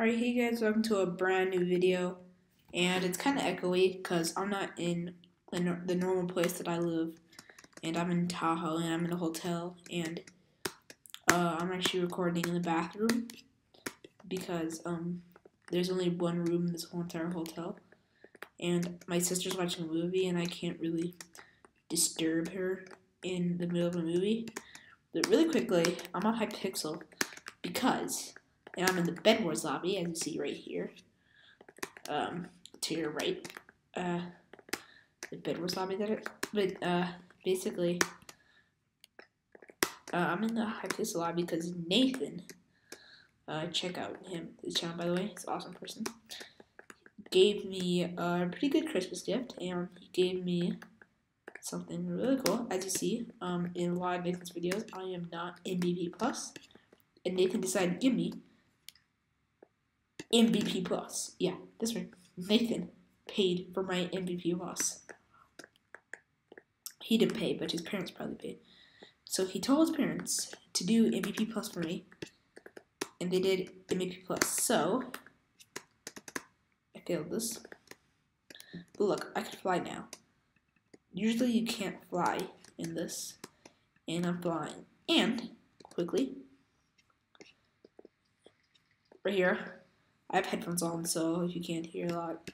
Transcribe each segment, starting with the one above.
Alright, hey guys, welcome to a brand new video. And it's kind of echoey because I'm not in the, normal place that I live. And I'm in Tahoe and I'm in a hotel. And uh, I'm actually recording in the bathroom because um, there's only one room in this whole entire hotel. And my sister's watching a movie and I can't really disturb her in the middle of a movie. But really quickly, I'm on Hypixel because and I'm in the Bed Wars lobby, as you see right here. Um, to your right. Uh, the Bed Wars lobby. But, uh, basically, uh, I'm in the Hypixel lobby because Nathan, uh, check out him, his channel, by the way, he's an awesome person, gave me a pretty good Christmas gift, and he gave me something really cool. As you see, um, in a lot of Nathan's videos, I am not MVP plus, and Nathan decided to give me MVP plus. Yeah, that's right. Nathan paid for my MVP plus. He didn't pay, but his parents probably paid. So he told his parents to do MVP plus for me, and they did MVP plus. So I failed this. But look, I can fly now. Usually you can't fly in this, and I'm flying. And quickly, right here, I have headphones on, so if you can't hear a lot,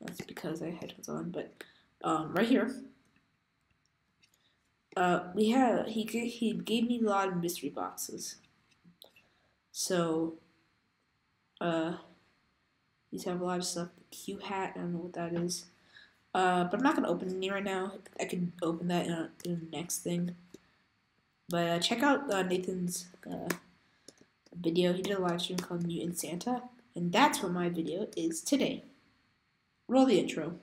that's because I have headphones on. But um, right here, uh, we have he he gave me a lot of mystery boxes. So, uh, these have a lot of stuff. The Q hat, I don't know what that is. Uh, but I'm not gonna open any right now. I could open that in, a, in the next thing. But uh, check out uh, Nathan's uh, video. He did a live stream called Mutant Santa. And that's what my video is today. Roll the intro.